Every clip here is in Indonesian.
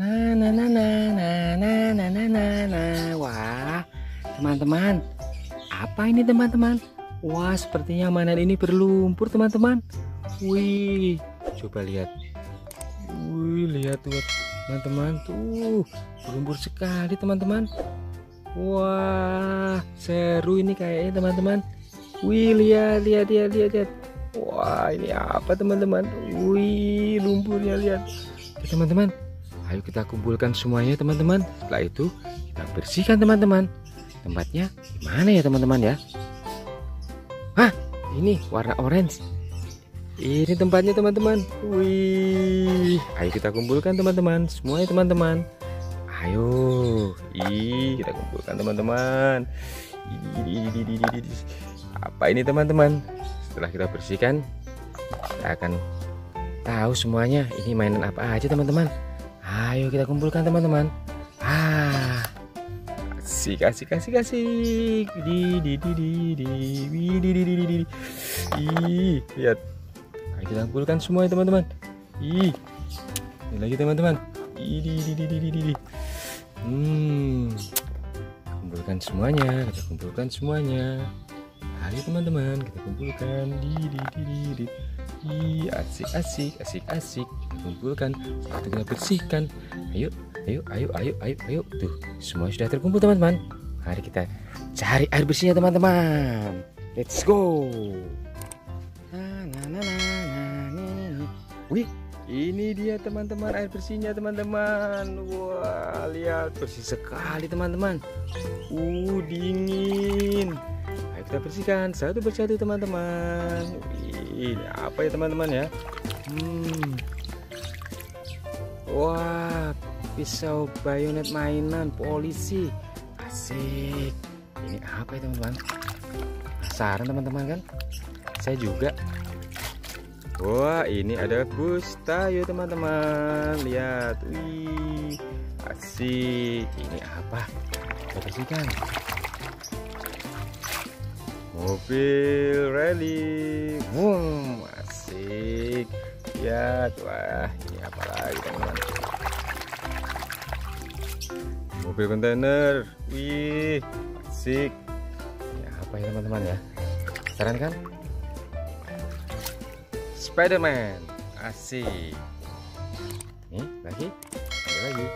Nah, nah, nah, nah, nah, nah, nah, nah, nah, nah. Wah, teman-teman, apa ini teman-teman? Wah, sepertinya mainan ini berlumpur teman-teman. Wih, coba lihat. Wih, lihat tuh teman-teman tuh berlumpur sekali teman-teman. Wah, seru ini kayaknya teman-teman. Wih, lihat, lihat, lihat, lihat, lihat. Wah, ini apa teman-teman? Wih, lumpurnya lihat. Teman-teman, Ayo kita kumpulkan semuanya teman-teman. Setelah itu kita bersihkan teman-teman. Tempatnya mana ya teman-teman ya? Hah, ini warna orange. Ini tempatnya teman-teman. Wih, ayo kita kumpulkan teman-teman. Semuanya teman-teman. Ayo, ih kita kumpulkan teman-teman. Apa ini teman-teman? Setelah kita bersihkan, kita akan tahu semuanya. Ini mainan apa aja teman-teman. Ayo kita kumpulkan teman-teman. Ah. Asik asik asik asik. Di di di di di di di di di di. Ih, lihat. Ayo kita kumpulkan semua ya teman-teman. Ih. Ini lagi teman-teman. Di di di di di di di. Hmm. Kumpulkan semuanya, kita kumpulkan semuanya. Ayo teman-teman, kita kumpulkan di di di di di. Ih, asik asik asik asik. Kumpulkan sepatu kita bersihkan. Ayo ayo ayo ayo ayo ayo. Tuh semua sudah terkumpul teman-teman. Mari kita cari air bersihnya teman-teman. Let's go. Nah, nah, nah, nah, nah, wih ini dia teman-teman air bersihnya teman-teman. Wah lihat bersih sekali teman-teman. Uh dingin ayo kita bersihkan. Satu persatu teman-teman. Ini apa ya teman-teman ya? Hmm. wah pisau bayonet mainan polisi. Asik. Ini apa ya teman-teman? Penasaran teman-teman kan? Saya juga. Wah ini ada bus tayo teman-teman. Lihat. Wih asik. Ini apa? Kita bersihkan mobil rally. Boom asik. Ya wah ini apa lagi teman-teman? Mobil kontainer. Wih asik. Ini apa ya teman-teman ya? Penasaran kan? Spiderman. Asik. Nih lagi. Ada lagi.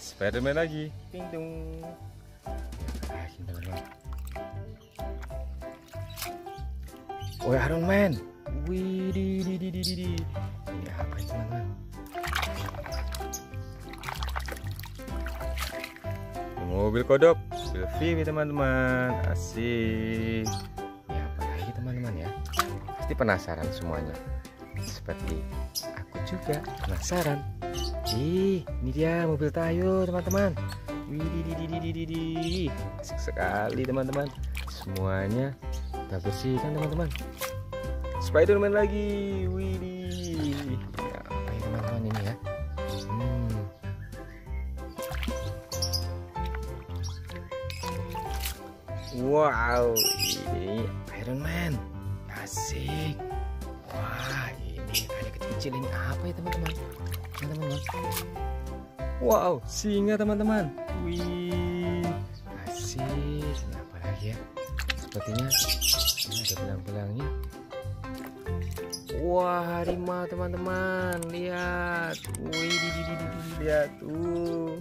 Spiderman lagi. Tung Oh Iron Man. Wih, di, di, di, di, di. Ini apa ini teman-teman? Mobil kodok, selfie teman-teman. Asik. Ya apa lagi teman-teman ya? Pasti penasaran semuanya. Seperti aku juga penasaran. Ih, ini dia mobil Tayo teman-teman. Wih, di, di, di, di, di, di. Asik sekali teman-teman. Semuanya kita bersihkan teman-teman. Spiderman lagi. Widih. Ya, apa ya teman-teman ini ya. Hmm. Wow ini Iron Man. Asik. Wah ini ada kecil-kecil ini apa ya teman-teman? Teman-teman wow singa teman-teman. Wih asik. Ini apa lagi ya? Sepertinya ini ada belang-belangnya. Wah harimau teman-teman. Lihat. Wih di, di, di, di, lihat tuh.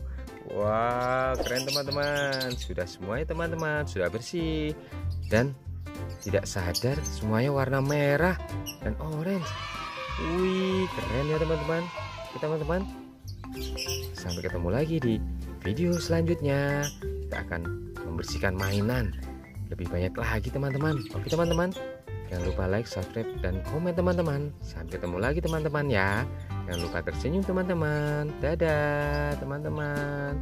Wah keren teman-teman. Sudah semuanya teman-teman. Sudah bersih. Dan tidak sadar semuanya warna merah dan orange. Wih keren ya teman-teman. Teman-teman sampai ketemu lagi di video selanjutnya. Kita akan membersihkan mainan. Lebih banyak lagi teman-teman. Oke teman-teman. Jangan lupa like subscribe dan komen teman-teman. Sampai ketemu lagi teman-teman ya. Jangan lupa tersenyum teman-teman. Dadah teman-teman